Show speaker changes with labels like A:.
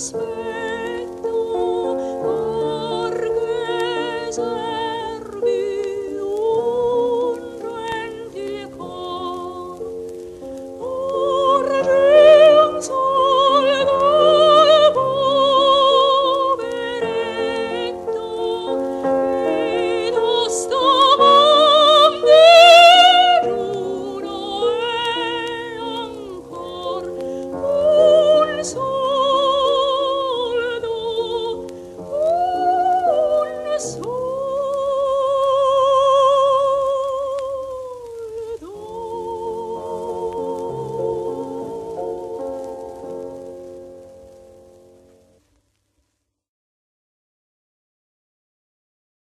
A: Christmas.